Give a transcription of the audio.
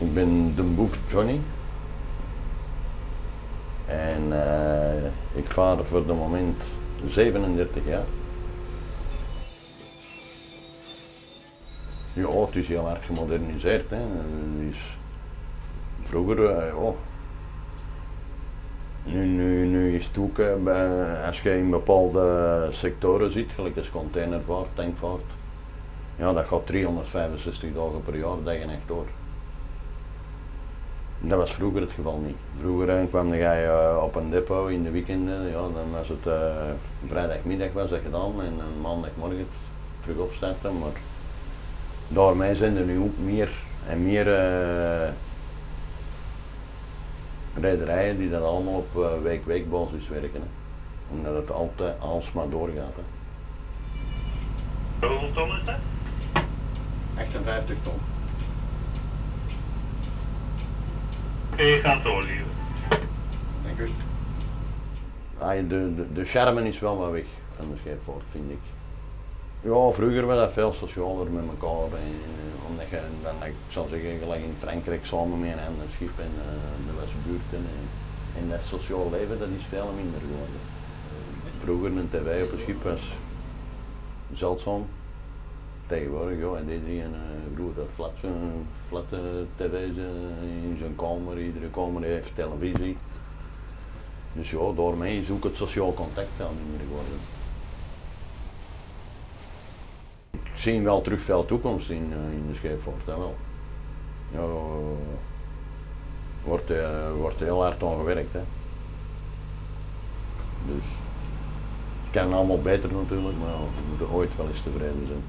Ik ben de boef Johnny. En eh, ik vaar voor de moment 37 jaar. Ja, het is heel erg gemoderniseerd. Hè. Het is vroeger, ja. Nu, nu, nu is het ook, eh, als je in bepaalde sectoren zit, gelijk als containervaart, tankvaart, ja, dat gaat 365 dagen per jaar, dag en nacht door. Dat was vroeger het geval niet. Vroeger kwam je eh, op een depot in de weekenden, ja, dan was het eh, vrijdagmiddag was dat gedaan en, en maandagmorgen terug opstarten. Maar daarmee zijn er nu ook meer en meer eh rederijen die dat allemaal op eh, week-week basis werken. Hè. Omdat het altijd alsmaar doorgaat. Hè. Hoeveel ton is dat? 58 ton. Je gaat. Dank u. Ah, de, de, de charme is wel wat weg van de scheepvaart, vind ik. Ja, vroeger was dat veel socialer met elkaar. En, eh, omdat je dan, ik zal zeggen, gelijk in Frankrijk samen met een ander schip en er was buurten. En, en dat sociaal leven dat is veel minder geworden. Vroeger een tv op een schip was zeldzaam. Tegenwoordig, ja, en die drie een uh, grote flat, zo'n flatte tv's eh, in zijn kamer. Iedere kamer heeft televisie. Dus ja, daarmee ook het sociaal contact veel minder geworden. Ik zie wel terug veel toekomst in, eh, in de scheepvaart, dat wel. Ja, wordt, eh, wordt heel hard aan gewerkt. Hè. Dus het kan allemaal beter natuurlijk, maar we moeten ooit wel eens tevreden zijn.